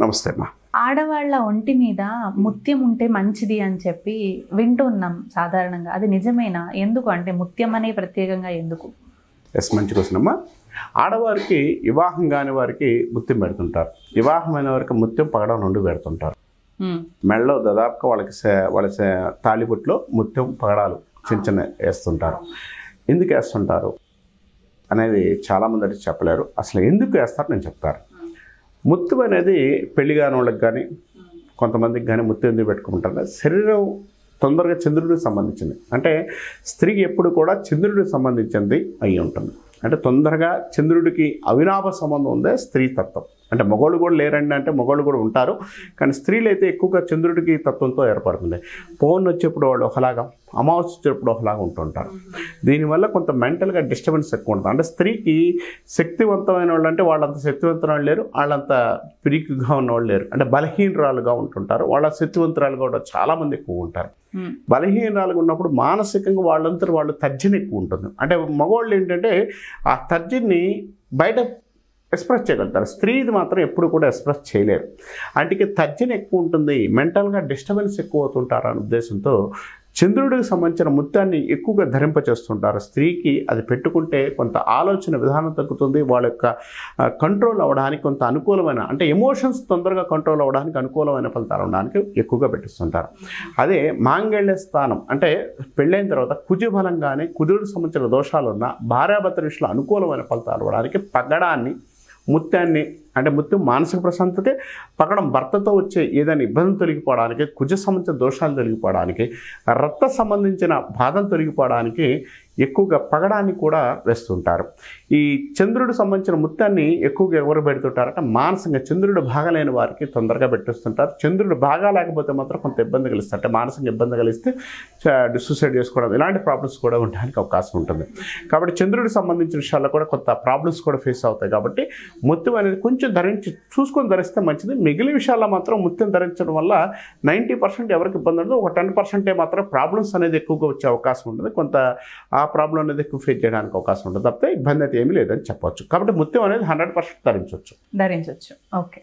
నమస్తే అమ్మా. ఆడవాళ్ళ ఒంటి మీద ముత్యం ఉంటే మంచిది అని చెప్పి వింటూ ఉన్నాం సాధారణంగా. అది నిజమేనా? ఎందుకు? అంటే ముత్యం అనే ప్రత్యేకంగా ఎందుకు? ఎస్ మంచి క్వశ్చన్ అమ్మా. ఆడవారికి వివాహం కాని వారికి ముత్యం పెడుతుంటారు. వివాహమైన వారికి ముత్యం పగడం రెండు పెడుతుంటారు. మెడలో దాదాపుగా వాళ్ళకి వాళ్ళ తాళిబొట్లో ముత్యం పగడాలు చిన్న చిన్న వేస్తుంటారు. ఎందుకు వేస్తుంటారు? అనేది చాలామంది చెప్పలేరు. అసలు ఎందుకు వేస్తారు? నేను చెప్తాను. ముత్తు అనేది పెళ్ళి కాని వాళ్ళకి కానీ కొంతమందికి కానీ ముత్తు ఎందుకు పెట్టుకుంటారు శరీరం తొందరగా చంద్రుడికి సంబంధించింది. అంటే స్త్రీకి ఎప్పుడు కూడా చంద్రుడికి సంబంధించింది అయి ఉంటుంది. అంటే తొందరగా చంద్రుడికి అవినాభ సంబంధం ఉందే స్త్రీ తత్వం అంటే మగవాళ్ళు కూడా లేరండి అంటే మగవాళ్ళు కూడా ఉంటారు. కానీ స్త్రీలు అయితే ఎక్కువగా చంద్రుడికి తత్వంతో ఏర్పడుతుంది. పౌర్ణమి వచ్చేప్పుడు వాళ్ళు ఒకలాగా అమావాస్య వచ్చేప్పుడు ఒకలాగా ఉంటుంటారు. దీనివల్ల కొంత మెంటల్గా డిస్టర్బెన్స్ ఎక్కువ ఉంటుంది. అంటే స్త్రీకి శక్తివంతమైన వాళ్ళు అంటే వాళ్ళంత శక్తివంతులు వాళ్ళు లేరు వాళ్ళంత పిరికిగా ఉన్నవాళ్ళు లేరు. అంటే బలహీనరాలుగా ఉంటుంటారు. వాళ్ళ శక్తివంతురాలుగా కూడా చాలామంది ఎక్కువ ఉంటారు. బలహీనరాలుగా ఉన్నప్పుడు మానసికంగా వాళ్ళంతా వాళ్ళు తర్జన ఎక్కువ ఉంటుంది. అంటే మగవాళ్ళు ఏంటంటే ఆ తర్జన్ని బయట ఎక్స్ప్రెస్ చేయగలుగుతారు. స్త్రీది మాత్రం ఎప్పుడు కూడా ఎక్స్ప్రెస్ చేయలేరు. అంటే తర్జన ఎక్కువ ఉంటుంది. మెంటల్గా డిస్టర్బెన్స్ ఎక్కువ అవుతుంటారు అనే ఉద్దేశంతో చంద్రుడికి సంబంధించిన ముత్యాన్ని ఎక్కువగా ధరింపచేస్తుంటారు. స్త్రీకి అది పెట్టుకుంటే కొంత ఆలోచన విధానం తగ్గుతుంది. వాళ్ళ యొక్క కంట్రోల్ అవ్వడానికి కొంత అనుకూలమైన అంటే ఎమోషన్స్ తొందరగా కంట్రోల్ అవ్వడానికి అనుకూలమైన ఫలితాలు ఉండడానికి ఎక్కువగా పెట్టిస్తుంటారు. అదే మాంగళ్య స్థానం అంటే పెళ్ళైన తర్వాత కుజు బలంగానే కుజుడికి సంబంధించిన దోషాలు ఉన్న భార్యాభర్త విషయంలో అనుకూలమైన ఫలితాలు అవ్వడానికి పగడాన్ని ముత్యాన్ని అంటే ముత్యం మానసిక ప్రశాంతతే పగడం భర్తతో వచ్చే ఏదైనా ఇబ్బంది తొలగిపోవడానికి కుజ సంబంధించిన దోషాలు తొలగిపోవడానికి రక్త సంబంధించిన బాధలు తొలగిపోవడానికి ఎక్కువగా పగడాన్ని కూడా వేస్తుంటారు. ఈ చంద్రుడు సంబంధించిన ముత్యాన్ని ఎక్కువగా ఎవరు పెడుతుంటారంటే మానసికంగా చంద్రుడు బాగాలేని వారికి తొందరగా పెట్టిస్తుంటారు. చంద్రుడు బాగా లేకపోతే మాత్రం కొంత ఇబ్బంది కలిస్తారు అంటే మానసికంగా ఇబ్బంది కలిస్తే సూసైడ్ చేసుకోవడం ఇలాంటి ప్రాబ్లమ్స్ కూడా ఉండడానికి అవకాశం ఉంటుంది. కాబట్టి చంద్రుడికి సంబంధించిన విషయాల్లో కూడా కొంత ప్రాబ్లమ్స్ కూడా ఫేస్ అవుతాయి. కాబట్టి ముత్యం అనేది కొంచెం ధరించి చూసుకొని ధరిస్తే మంచిది. మిగిలిన విషయాల్లో మాత్రం ముత్యం ధరించడం వల్ల నైంటీ పర్సెంట్ ఎవరికి ఇబ్బంది ఉండదు. ఒక టెన్ పర్సెంటే మాత్రం ప్రాబ్లమ్స్ అనేది ఎక్కువగా వచ్చే అవకాశం ఉంటుంది. కొంత ఆ ప్రాబ్లం అనేది ఎక్కువ చేయడానికి అవకాశం ఉంటుంది. తప్పితే ఇబ్బంది అయితే ఏమీ లేదని చెప్పొచ్చు. కాబట్టి ముత్యం అనేది హండ్రెడ్ పర్సెంట్ ధరించవచ్చు ధరించవచ్చు ఓకే